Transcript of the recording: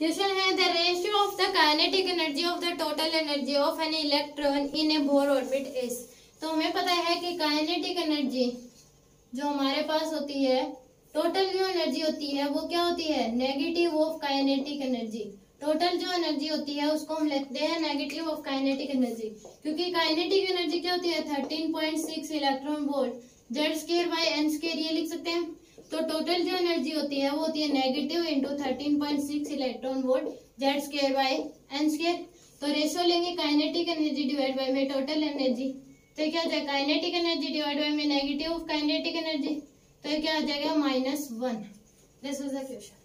Question है the ratio of the kinetic energy of the total energy of an electron in a Bohr orbit is तो हमें पता है कि kinetic energy जो हमारे पास होती है टोटल जो एनर्जी होती है, वो क्या होती है? Negative of kinetic energy total जो एनर्जी होती है, उसको हम लिखते हैं नेगेटिव ऑफ़ काइनेटिक एनर्जी क्योंकि काइनेटिक एनर्जी क्या होती है? Thirteen point six electron volt Z square by n square ये लिख सकते हैं। तो टोटल जो एनर्जी होती है, वो होती है negative into thirteen point six electron volt Z square by N square तो रेशियो लेंगे काइनेटिक एनर्जी डिवाइड बाई में टोटल एनर्जी तो क्या हो जाएगा? काइनेटिक एनर्जी डिवाइड बाई में नेगेटिव काइनेटिक एनर्जी तो क्या हो जाएगा? Minus one this is the question